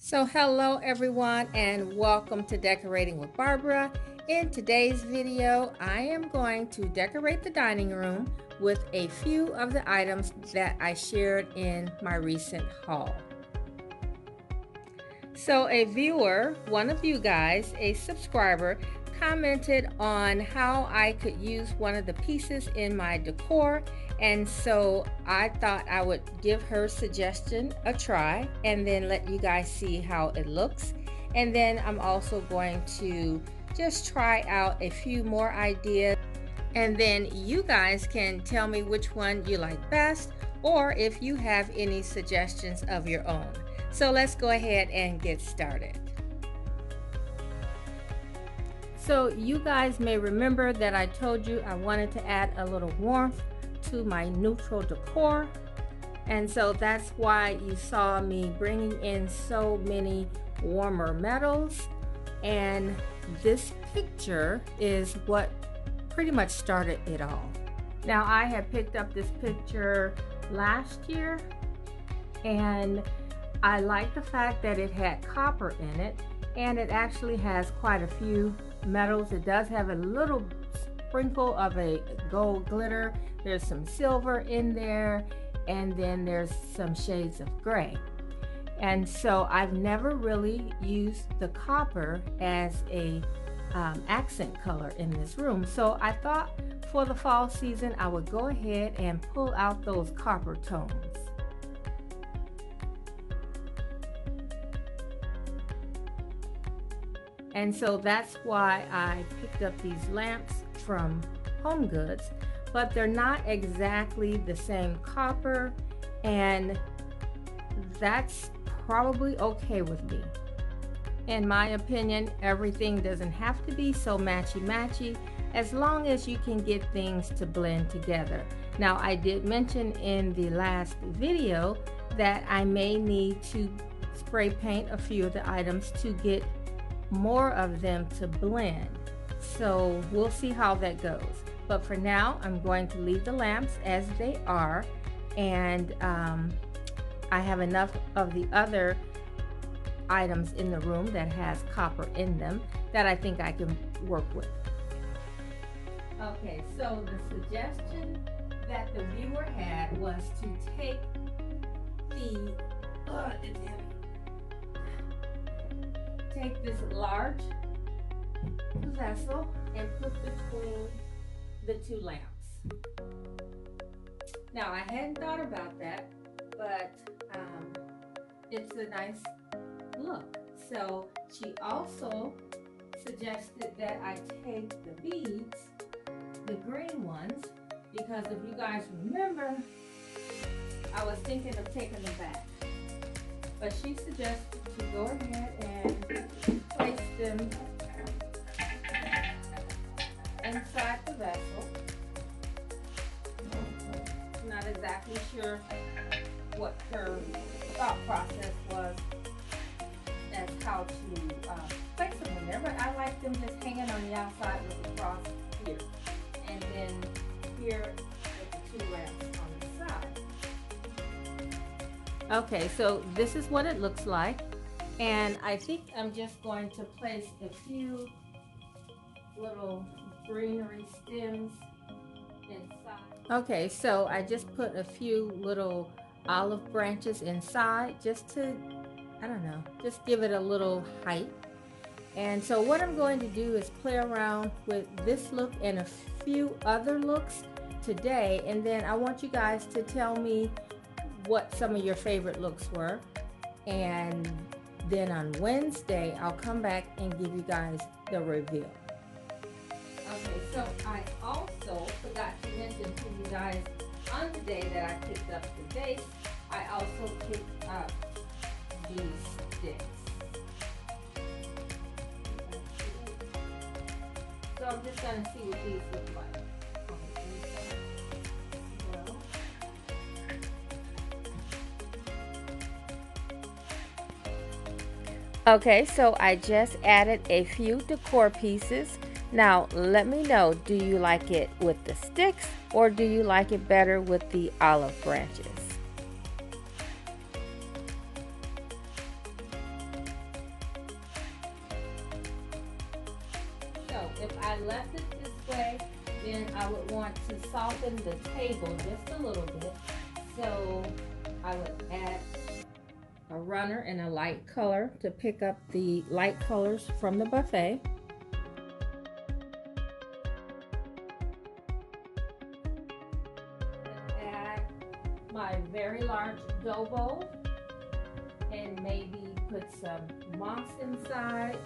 So hello everyone and welcome to Decorating with Barbara. In today's video, I am going to decorate the dining room with a few of the items that I shared in my recent haul. So a viewer, one of you guys, a subscriber, commented on how I could use one of the pieces in my decor and so I thought I would give her suggestion a try and then let you guys see how it looks and then I'm also going to just try out a few more ideas and then you guys can tell me which one you like best or if you have any suggestions of your own. So let's go ahead and get started. So you guys may remember that I told you I wanted to add a little warmth to my neutral decor. And so that's why you saw me bringing in so many warmer metals. And this picture is what pretty much started it all. Now I had picked up this picture last year and I like the fact that it had copper in it and it actually has quite a few metals. It does have a little sprinkle of a gold glitter. There's some silver in there and then there's some shades of gray. And so I've never really used the copper as a um, accent color in this room. So I thought for the fall season I would go ahead and pull out those copper tones. And so that's why I picked up these lamps from Home Goods, but they're not exactly the same copper, and that's probably okay with me. In my opinion, everything doesn't have to be so matchy-matchy as long as you can get things to blend together. Now, I did mention in the last video that I may need to spray paint a few of the items to get more of them to blend. So we'll see how that goes. But for now, I'm going to leave the lamps as they are. And um, I have enough of the other items in the room that has copper in them that I think I can work with. Okay, so the suggestion that the viewer had was to take the, uh, take this large vessel and put between the two lamps. Now I hadn't thought about that, but um, it's a nice look. So she also suggested that I take the beads, the green ones, because if you guys remember, I was thinking of taking them back. But she suggested to go ahead and place them inside the vessel. Not exactly sure what her thought process was as how to uh, place them in there, but I like them just hanging on the outside with the cross here. And then Okay, so this is what it looks like. And I think I'm just going to place a few little greenery stems inside. Okay, so I just put a few little olive branches inside just to, I don't know, just give it a little height. And so what I'm going to do is play around with this look and a few other looks today. And then I want you guys to tell me what some of your favorite looks were. And then on Wednesday, I'll come back and give you guys the reveal. Okay, so I also forgot to mention to you guys on the day that I picked up the vase, I also picked up these sticks. So I'm just to see what these look like. Okay, so I just added a few decor pieces. Now, let me know, do you like it with the sticks or do you like it better with the olive branches? So, if I left it this way, then I would want to soften the table just a little bit. So, I would add runner in a light color to pick up the light colors from the buffet. My very large dough bowl and maybe put some moss inside.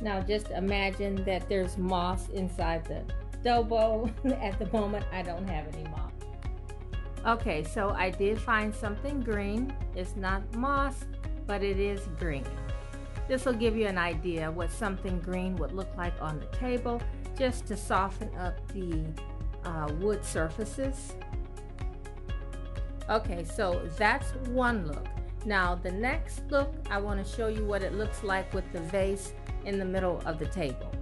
Now just imagine that there's moss inside the dough bowl. At the moment, I don't have any moss. Okay, so I did find something green. It's not moss, but it is green. This will give you an idea what something green would look like on the table, just to soften up the uh, wood surfaces. Okay, so that's one look. Now the next look, I want to show you what it looks like with the vase in the middle of the table.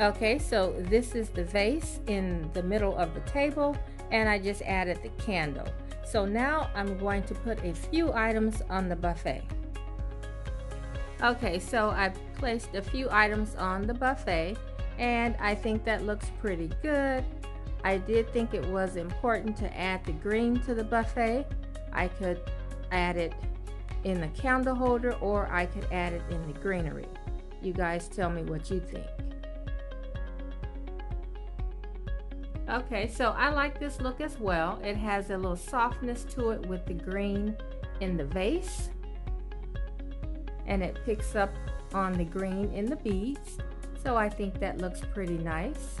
Okay, so this is the vase in the middle of the table and I just added the candle. So now I'm going to put a few items on the buffet. Okay, so I placed a few items on the buffet and I think that looks pretty good. I did think it was important to add the green to the buffet. I could add it in the candle holder or I could add it in the greenery. You guys tell me what you think. Okay, so I like this look as well. It has a little softness to it with the green in the vase. And it picks up on the green in the beads. So I think that looks pretty nice.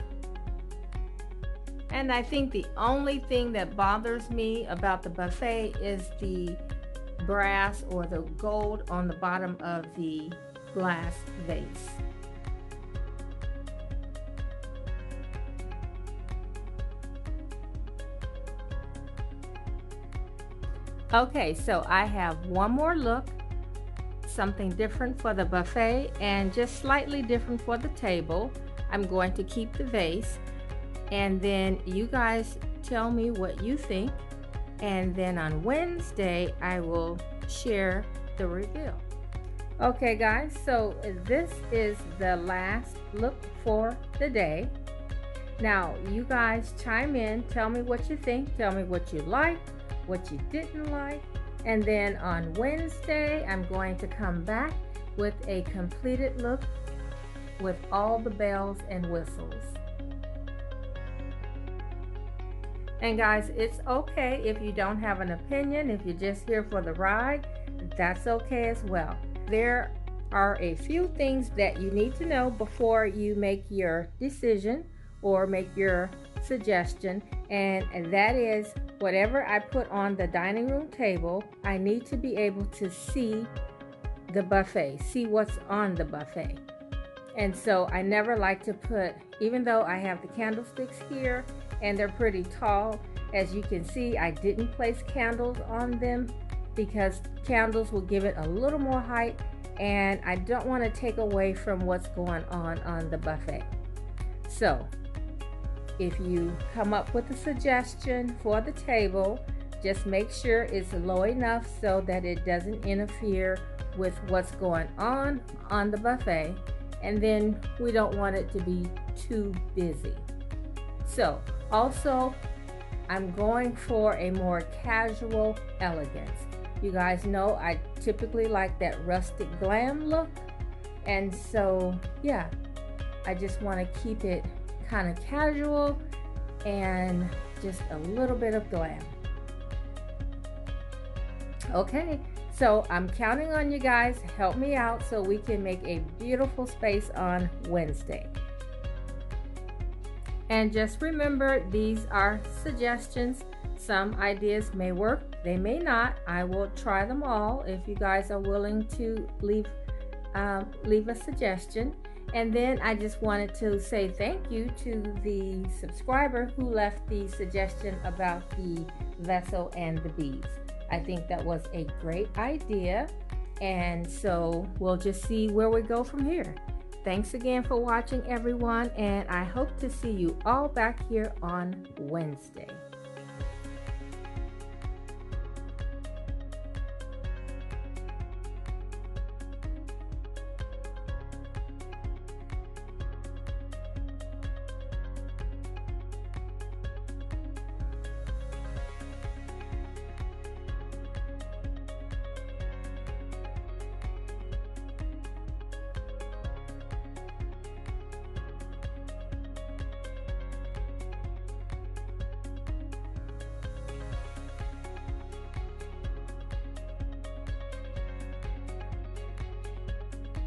And I think the only thing that bothers me about the buffet is the brass or the gold on the bottom of the glass vase. Okay, so I have one more look, something different for the buffet and just slightly different for the table. I'm going to keep the vase and then you guys tell me what you think and then on Wednesday I will share the reveal. Okay guys, so this is the last look for the day. Now you guys chime in, tell me what you think, tell me what you like, what you didn't like. And then on Wednesday, I'm going to come back with a completed look with all the bells and whistles. And guys, it's okay if you don't have an opinion, if you're just here for the ride, that's okay as well. There are a few things that you need to know before you make your decision or make your suggestion, and, that is whatever I put on the dining room table, I need to be able to see the buffet, see what's on the buffet. And so I never like to put, even though I have the candlesticks here and they're pretty tall, as you can see, I didn't place candles on them because candles will give it a little more height and I don't want to take away from what's going on on the buffet. So if you come up with a suggestion for the table, just make sure it's low enough so that it doesn't interfere with what's going on on the buffet. And then we don't want it to be too busy. So, also, I'm going for a more casual elegance. You guys know I typically like that rustic glam look. And so, yeah, I just want to keep it kind of casual and just a little bit of glam. Okay, so I'm counting on you guys. Help me out so we can make a beautiful space on Wednesday. And just remember, these are suggestions. Some ideas may work, they may not. I will try them all if you guys are willing to leave um, leave a suggestion. And then I just wanted to say thank you to the subscriber who left the suggestion about the vessel and the beads. I think that was a great idea. And so we'll just see where we go from here. Thanks again for watching, everyone, and I hope to see you all back here on Wednesday.